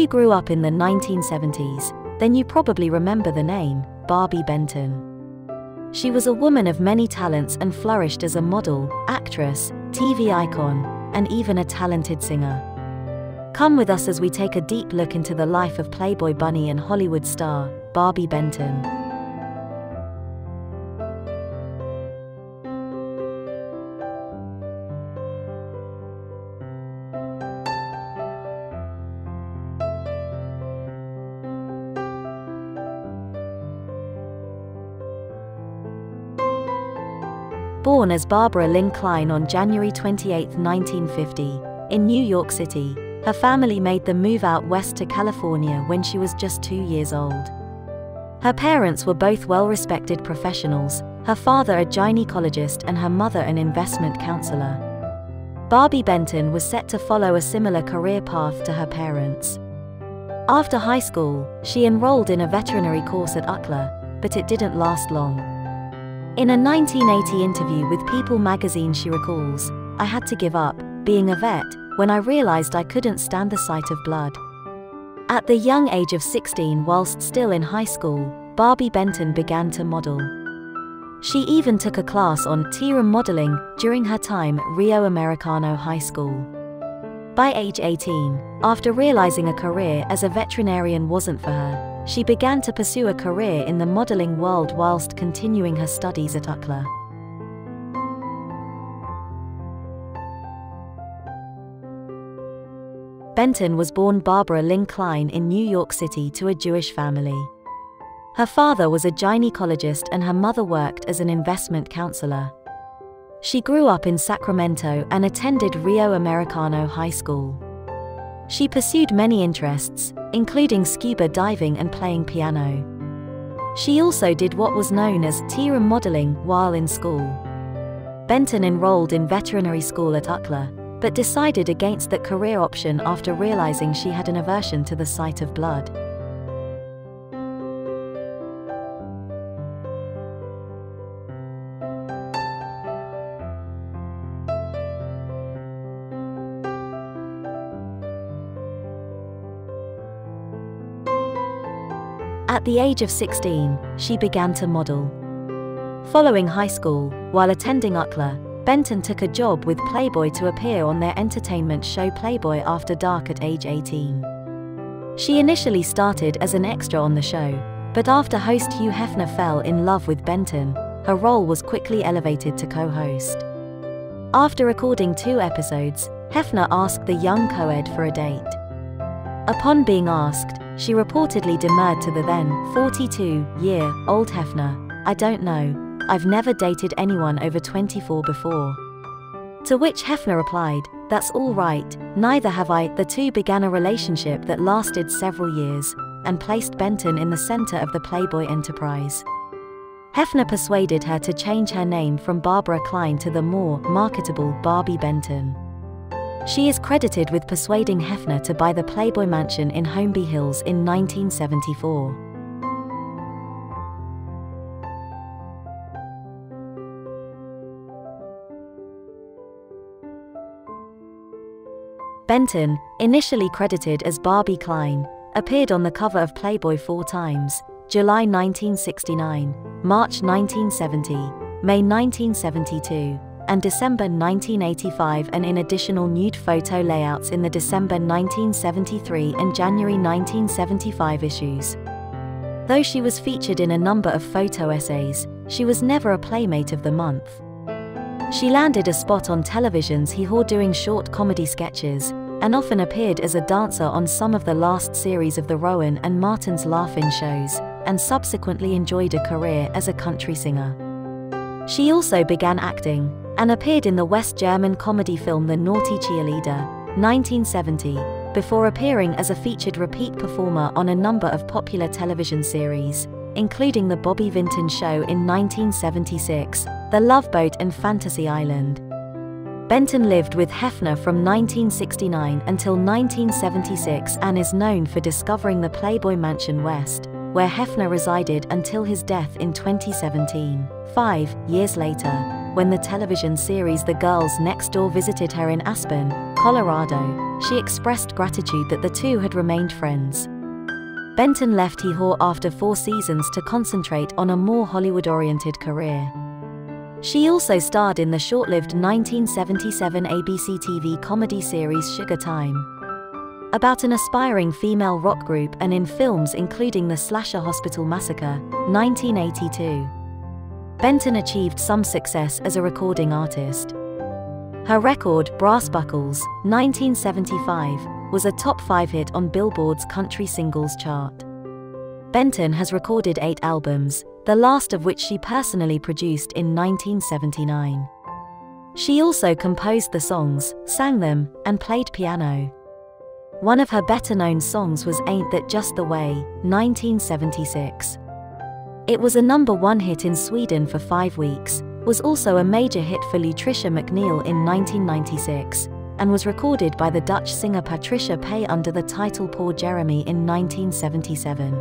you grew up in the 1970s, then you probably remember the name, Barbi Benton. She was a woman of many talents and flourished as a model, actress, TV icon, and even a talented singer. Come with us as we take a deep look into the life of Playboy Bunny and Hollywood star, Barbi Benton. Born as Barbara Lynn Klein on January 28, 1950, in New York City, her family made the move out west to California when she was just two years old. Her parents were both well respected professionals, her father a gynecologist and her mother an investment counselor. Barbi Benton was set to follow a similar career path to her parents. After high school, she enrolled in a veterinary course at UCLA, but it didn't last long. In a 1980 interview with People magazine, she recalls, I had to give up, being a vet, when I realized I couldn't stand the sight of blood. At the young age of 16, whilst still in high school, Barbi Benton began to model. She even took a class on theorem modeling during her time at Rio Americano High School. By age 18, after realizing a career as a veterinarian wasn't for her, she began to pursue a career in the modeling world whilst continuing her studies at UCLA. Benton was born Barbara Lynn Klein in New York City to a Jewish family. Her father was a gynecologist and her mother worked as an investment counselor. She grew up in Sacramento and attended Rio Americano High School. She pursued many interests, including scuba diving and playing piano. She also did what was known as theorem modeling while in school. Benton enrolled in veterinary school at UCLA, but decided against that career option after realizing she had an aversion to the sight of blood. At the age of 16, she began to model. Following high school, while attending UCLA, Benton took a job with Playboy to appear on their entertainment show Playboy After Dark at age 18. She initially started as an extra on the show, but after host Hugh Hefner fell in love with Benton, her role was quickly elevated to co-host. After recording two episodes, Hefner asked the young co-ed for a date. Upon being asked, she reportedly demurred to the then 42 year old Hefner, I don't know, I've never dated anyone over 24 before. To which Hefner replied, That's all right, neither have I. The two began a relationship that lasted several years and placed Benton in the center of the Playboy enterprise. Hefner persuaded her to change her name from Barbara Klein to the more marketable Barbi Benton. She is credited with persuading Hefner to buy the Playboy Mansion in Holmby Hills in 1974. Benton, initially credited as Barbi Klein, appeared on the cover of Playboy four times July 1969, March 1970, May 1972, and December 1985 and in additional nude photo layouts in the December 1973 and January 1975 issues. Though she was featured in a number of photo essays, she was never a Playmate of the Month. She landed a spot on television's Hee Haw doing short comedy sketches, and often appeared as a dancer on some of the last series of the Rowan and Martin's Laugh-In shows, and subsequently enjoyed a career as a country singer. She also began acting, and appeared in the West German comedy film The Naughty Cheerleader, 1970, before appearing as a featured repeat performer on a number of popular television series, including The Bobby Vinton Show in 1976, The Love Boat and Fantasy Island. Benton lived with Hefner from 1969 until 1976 and is known for discovering the Playboy Mansion West, where Hefner resided until his death in 2017. Five years later, when the television series The Girls Next Door visited her in Aspen, Colorado, she expressed gratitude that the two had remained friends. Benton left Hee Haw after four seasons to concentrate on a more Hollywood oriented career. She also starred in the short lived 1977 ABC TV comedy series Sugar Time. About an aspiring female rock group and in films including The Slasher Hospital Massacre, 1982. Benton achieved some success as a recording artist. Her record, Brass Buckles, 1975, was a top 5 hit on Billboard's country singles chart. Benton has recorded eight albums, the last of which she personally produced in 1979. She also composed the songs, sang them, and played piano. One of her better known songs was Ain't That Just the Way, 1976. It was a number one hit in Sweden for five weeks, was also a major hit for Lutricia McNeal in 1996, and was recorded by the Dutch singer Patricia Paay under the title Poor Jeremy in 1977.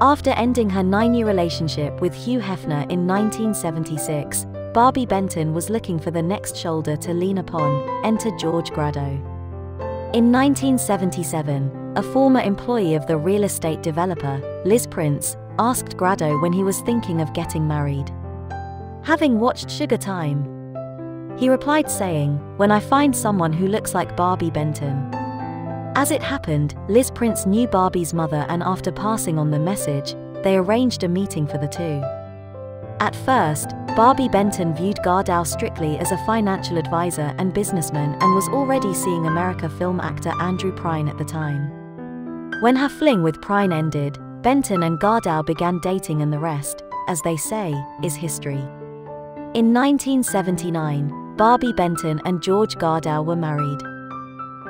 After ending her nine-year relationship with Hugh Hefner in 1976, Barbi Benton was looking for the next shoulder to lean upon, enter George Gradow. In 1977, a former employee of the real estate developer, Liz Prince, asked Gradow when he was thinking of getting married. Having watched Sugar Time, he replied saying, When I find someone who looks like Barbi Benton. As it happened, Liz Prince knew Barbi's mother and after passing on the message, they arranged a meeting for the two. At first, Barbi Benton viewed Gardau strictly as a financial advisor and businessman and was already seeing America film actor Andrew Prine at the time. When her fling with Prine ended, Benton and Gardau began dating and the rest, as they say, is history. In 1979, Barbi Benton and George Gardau were married.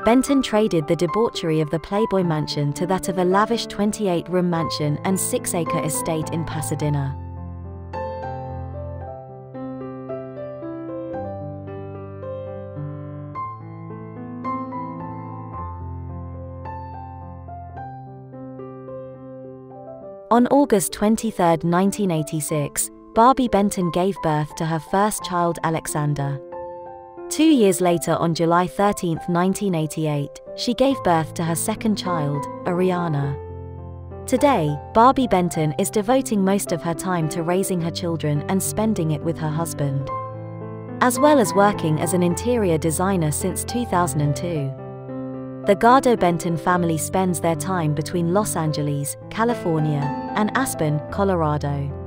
Benton traded the debauchery of the Playboy Mansion to that of a lavish 28 room mansion and 6 acre estate in Pasadena. On August 23, 1986, Barbi Benton gave birth to her first child Alexander. Two years later, on July 13, 1988, she gave birth to her second child, Ariana. Today, Barbi Benton is devoting most of her time to raising her children and spending it with her husband. As well as working as an interior designer since 2002. The Gardo Benton family spends their time between Los Angeles, California, and Aspen, Colorado.